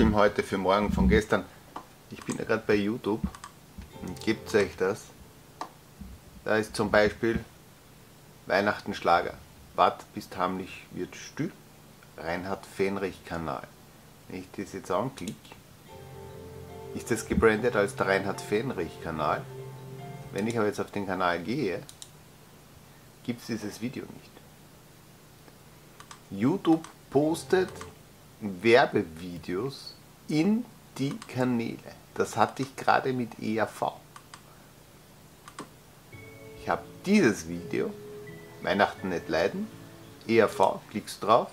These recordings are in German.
Kurzfilm heute für morgen von gestern. Ich bin ja gerade bei YouTube gebt euch das. Da ist zum Beispiel Weihnachten Schlager. Wart bis heimlich wird stü. Reinhard Fenrich Kanal. Wenn ich das jetzt anklicke, ist das gebrandet als der Reinhard Fenrich Kanal. Wenn ich aber jetzt auf den Kanal gehe, gibt es dieses Video nicht. YouTube postet Werbevideos in die Kanäle. Das hatte ich gerade mit ERV. Ich habe dieses Video, Weihnachten nicht leiden, ERV, klickst drauf,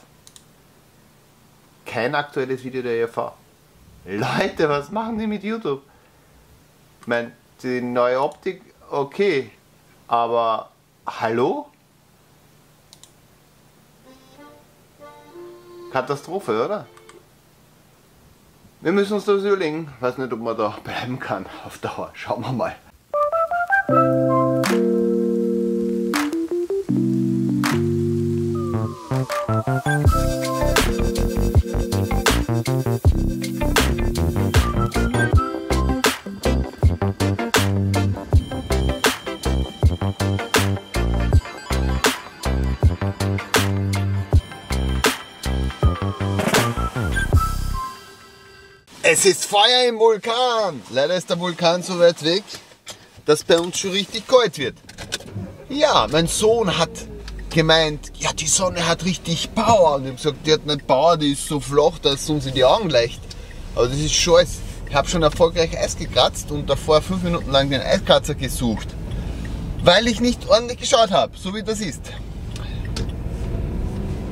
kein aktuelles Video der ERV. Leute, was machen die mit YouTube? Ich meine, die neue Optik, okay, aber hallo? Katastrophe, oder? Wir müssen uns das überlegen. Weiß nicht, ob man da bleiben kann auf Dauer. Schauen wir mal. Es ist Feuer im Vulkan. Leider ist der Vulkan so weit weg, dass bei uns schon richtig kalt wird. Ja, mein Sohn hat gemeint, ja, die Sonne hat richtig Power. Und ich habe gesagt, die hat nicht Power, die ist so flach, dass es uns in die Augen leicht. Aber das ist scheiße. Ich habe schon erfolgreich Eis gekratzt und davor fünf Minuten lang den Eiskratzer gesucht. Weil ich nicht ordentlich geschaut habe, so wie das ist.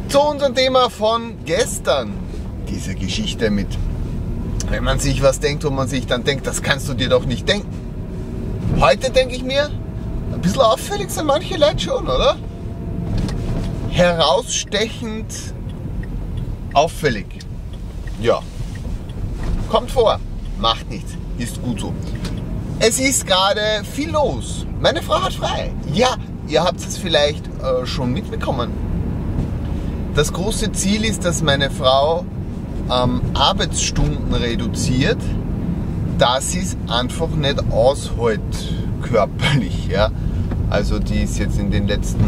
Zu unserem Thema von gestern. Diese Geschichte mit wenn man sich was denkt, wo man sich dann denkt, das kannst du dir doch nicht denken. Heute denke ich mir, ein bisschen auffällig sind manche Leute schon, oder? Herausstechend auffällig. Ja. Kommt vor. Macht nichts. Ist gut so. Es ist gerade viel los. Meine Frau hat frei. Ja, ihr habt es vielleicht äh, schon mitbekommen. Das große Ziel ist, dass meine Frau ähm, Arbeitsstunden reduziert, dass es einfach nicht aushält körperlich. Ja? Also die ist jetzt in den letzten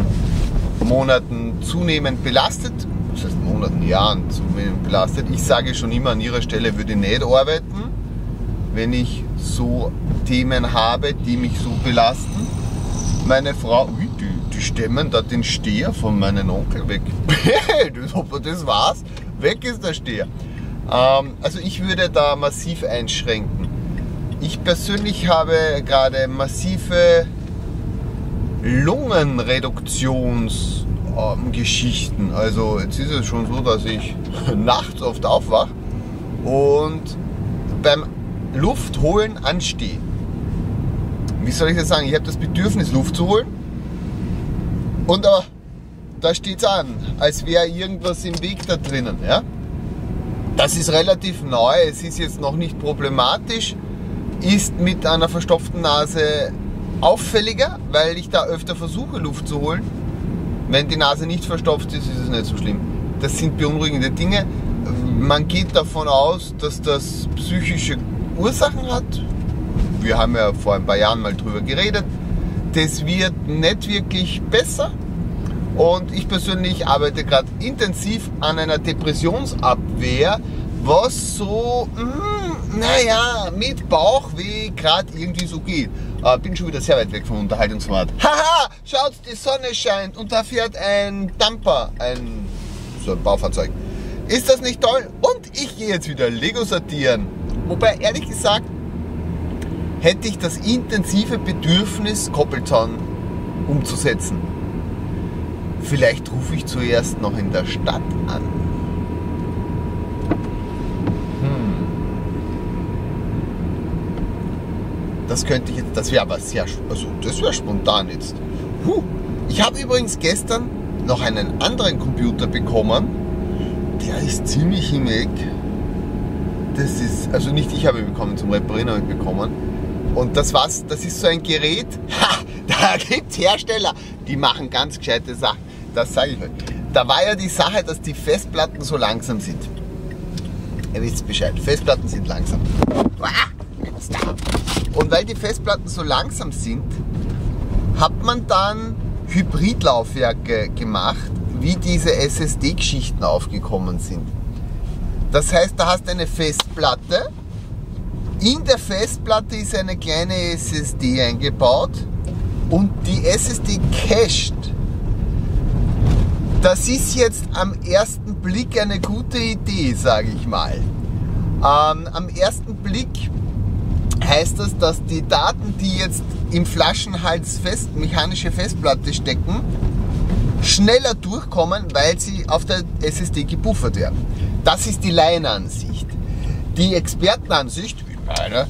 Monaten zunehmend belastet, das heißt Monaten, Jahren zunehmend belastet. Ich sage schon immer, an ihrer Stelle würde ich nicht arbeiten, wenn ich so Themen habe, die mich so belasten. Meine Frau, die, die stemmen da den Steher von meinem Onkel weg. Das war's, weg ist der Steher. Ähm, also ich würde da massiv einschränken. Ich persönlich habe gerade massive Lungenreduktionsgeschichten. also jetzt ist es schon so, dass ich nachts oft aufwache und beim Luftholen anstehe. Wie soll ich das sagen? Ich habe das Bedürfnis, Luft zu holen. Und aber da steht es an, als wäre irgendwas im Weg da drinnen. Ja? Das ist relativ neu, es ist jetzt noch nicht problematisch, ist mit einer verstopften Nase auffälliger, weil ich da öfter versuche, Luft zu holen. Wenn die Nase nicht verstopft ist, ist es nicht so schlimm. Das sind beunruhigende Dinge. Man geht davon aus, dass das psychische Ursachen hat. Wir haben ja vor ein paar Jahren mal drüber geredet. Das wird nicht wirklich besser. Und ich persönlich arbeite gerade intensiv an einer Depressionsabwehr, was so, mh, hm, naja, mit Bauchweh gerade irgendwie so geht. Äh, bin schon wieder sehr weit weg vom Unterhaltungsformat. Haha, schaut, die Sonne scheint und da fährt ein Dumper, ein, so ein Baufahrzeug. Ist das nicht toll? Und ich gehe jetzt wieder Lego sortieren. Wobei, ehrlich gesagt, hätte ich das intensive Bedürfnis, Koppelzahn umzusetzen. Vielleicht rufe ich zuerst noch in der Stadt an. Hm. Das könnte ich jetzt, das wäre aber sehr, also das wäre spontan jetzt. Huh. Ich habe übrigens gestern noch einen anderen Computer bekommen. Der ist ziemlich im Eck. Das ist, also nicht ich habe ihn bekommen, zum Reparieren habe ich bekommen. Und das war's, das ist so ein Gerät, ha, da gibt es Hersteller, die machen ganz gescheite Sachen das sage ich euch. Da war ja die Sache, dass die Festplatten so langsam sind. ihr wisst Bescheid, Festplatten sind langsam. Und weil die Festplatten so langsam sind, hat man dann Hybridlaufwerke gemacht, wie diese SSD-Geschichten aufgekommen sind. Das heißt, da hast du eine Festplatte, in der Festplatte ist eine kleine SSD eingebaut und die SSD cached. Das ist jetzt am ersten Blick eine gute Idee, sage ich mal. Ähm, am ersten Blick heißt das, dass die Daten, die jetzt im Flaschenhals fest, mechanische Festplatte stecken, schneller durchkommen, weil sie auf der SSD gebuffert werden. Das ist die Laienansicht. Die Expertenansicht, ich meine,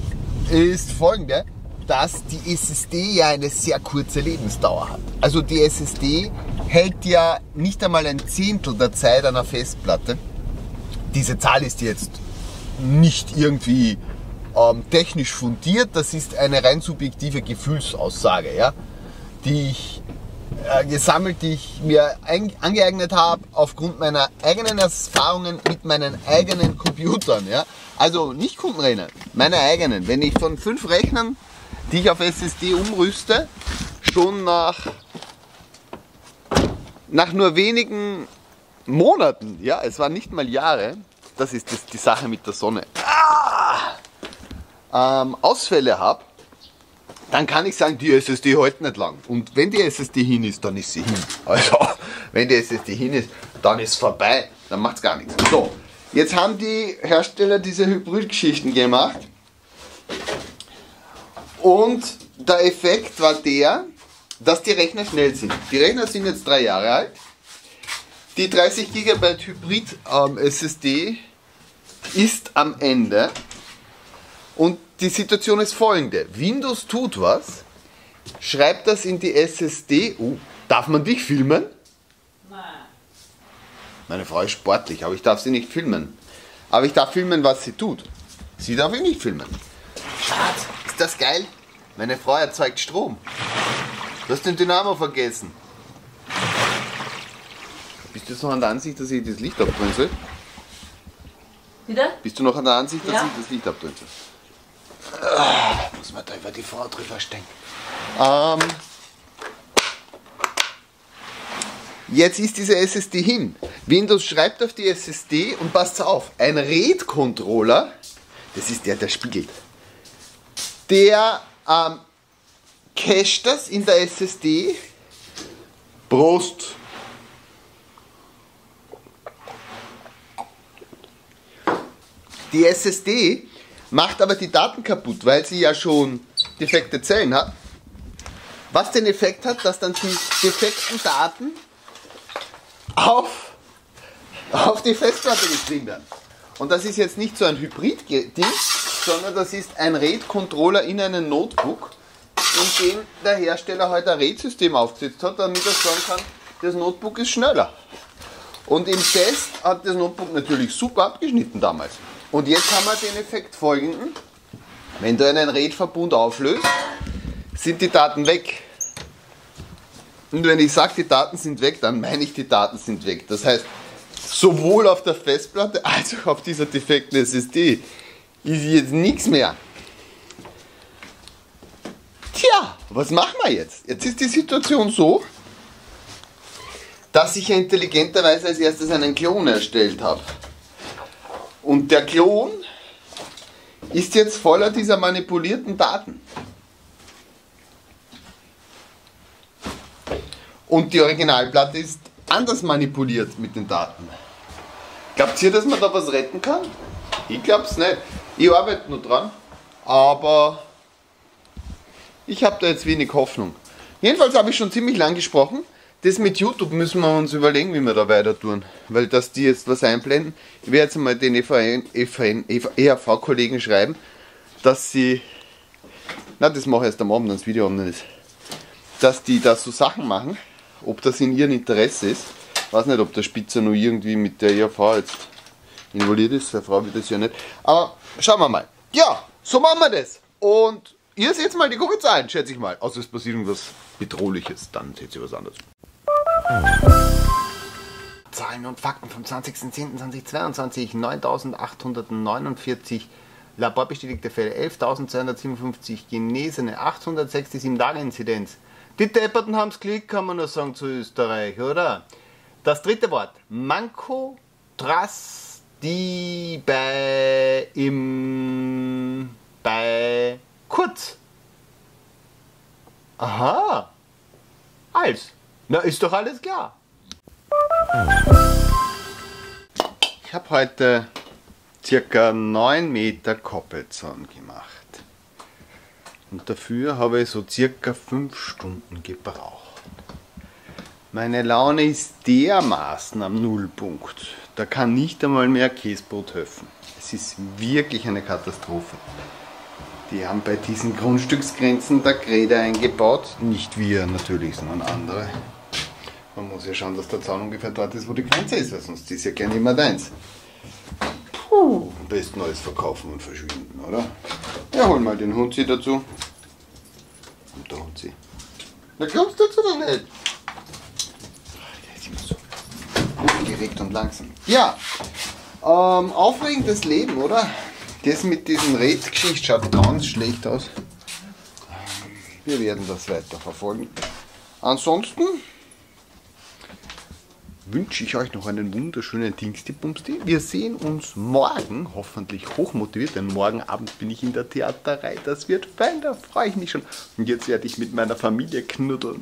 ist folgende, dass die SSD ja eine sehr kurze Lebensdauer hat. Also die SSD hält ja nicht einmal ein Zehntel der Zeit einer Festplatte. Diese Zahl ist jetzt nicht irgendwie ähm, technisch fundiert, das ist eine rein subjektive Gefühlsaussage, ja, die ich äh, gesammelt, die ich mir angeeignet habe aufgrund meiner eigenen Erfahrungen mit meinen eigenen Computern. Ja? Also nicht Kundenrechner, meine eigenen. Wenn ich von fünf Rechnern, die ich auf SSD umrüste, schon nach, nach nur wenigen Monaten, ja, es waren nicht mal Jahre, das ist das, die Sache mit der Sonne, ah, ähm, Ausfälle habe, dann kann ich sagen, die SSD hält nicht lang. Und wenn die SSD hin ist, dann ist sie hin. Also, wenn die SSD hin ist, dann ist vorbei. Dann macht es gar nichts. So, jetzt haben die Hersteller diese Hybridgeschichten gemacht. Und der Effekt war der, dass die Rechner schnell sind. Die Rechner sind jetzt drei Jahre alt. Die 30 GB Hybrid ähm, SSD ist am Ende. Und die Situation ist folgende. Windows tut was, schreibt das in die SSD. Oh, darf man dich filmen? Nein. Meine Frau ist sportlich, aber ich darf sie nicht filmen. Aber ich darf filmen, was sie tut. Sie darf ich nicht filmen. Ist das geil? Meine Frau erzeugt Strom. Du hast den Dynamo vergessen. Bist du jetzt noch an der Ansicht, dass ich das Licht abdrehen soll? Wieder? Bist du noch an der Ansicht, dass ja. ich das Licht abdrehen soll? Ah, muss man da über die Frau drüber stehen. Ähm, jetzt ist diese SSD hin. Windows schreibt auf die SSD und passt auf, ein RAID-Controller, das ist der, der spiegelt, der ähm, cache das in der SSD. Prost! Die SSD macht aber die Daten kaputt, weil sie ja schon defekte Zellen hat. Was den Effekt hat, dass dann die defekten Daten auf, auf die Festplatte geschrieben werden. Und das ist jetzt nicht so ein Hybrid-Ding, sondern das ist ein RAID-Controller in einem Notebook, in dem der Hersteller heute ein RAID-System aufgesetzt hat, damit er sagen kann, das Notebook ist schneller. Und im Test hat das Notebook natürlich super abgeschnitten damals. Und jetzt haben wir den Effekt folgenden. Wenn du einen RAID-Verbund auflöst, sind die Daten weg. Und wenn ich sage, die Daten sind weg, dann meine ich, die Daten sind weg. Das heißt, sowohl auf der Festplatte als auch auf dieser defekten SSD ist jetzt nichts mehr. Tja, was machen wir jetzt? Jetzt ist die Situation so, dass ich ja intelligenterweise als erstes einen Klon erstellt habe. Und der Klon ist jetzt voller dieser manipulierten Daten. Und die Originalplatte ist anders manipuliert mit den Daten. Glaubt ihr, dass man da was retten kann? Ich glaub's nicht. Ich arbeite nur dran, aber ich habe da jetzt wenig Hoffnung. Jedenfalls habe ich schon ziemlich lang gesprochen das mit YouTube müssen wir uns überlegen, wie wir da weiter tun. Weil, dass die jetzt was einblenden, ich werde jetzt mal den EHV-Kollegen schreiben, dass sie, na, das mache ich erst am Abend, wenn das Video online ist, dass die da so Sachen machen, ob das in ihrem Interesse ist. Ich weiß nicht, ob der Spitzer nur irgendwie mit der EHV jetzt involviert ist, seine Frau will das ja nicht. Aber schauen wir mal. Ja, so machen wir das. Und ihr seht mal die Guckzahlen, schätze ich mal. Außer es passiert irgendwas Bedrohliches, dann seht ihr was anderes. Zahlen und Fakten vom 20.10.2022. 9.849 laborbestätigte Fälle, 11.257 Genesene, 806 die 7-Tage-Inzidenz. Die Depperten haben's Glück, kann man nur sagen zu Österreich, oder? Das dritte Wort. Manko Tras die bei im bei kurz. Aha. Als. Na, ist doch alles klar. Ich habe heute circa 9 Meter Koppelzaun gemacht. Und dafür habe ich so circa 5 Stunden gebraucht. Meine Laune ist dermaßen am Nullpunkt. Da kann nicht einmal mehr Käsebrot helfen. Es ist wirklich eine Katastrophe. Die haben bei diesen Grundstücksgrenzen der Gräder eingebaut. Nicht wir natürlich, sondern andere. Man muss ja schauen, dass der Zaun ungefähr dort ist, wo die Grenze ist, weil sonst ist ja gern immer deins. Puh, am besten alles verkaufen und verschwinden, oder? Ja, hol mal den Hunzi dazu. Und der Hunzi. Na, glaubst du dazu doch nicht? Der ist immer so aufgeregt und langsam. Ja, ähm, aufregendes Leben, oder? Das mit diesen Rätgeschichten schaut ganz schlecht aus. Wir werden das weiter verfolgen. Ansonsten wünsche ich euch noch einen wunderschönen Dingsti-Bumsti. Wir sehen uns morgen, hoffentlich hochmotiviert, denn morgen Abend bin ich in der Theaterei. Das wird fein, da freue ich mich schon. Und jetzt werde ich mit meiner Familie knuddeln.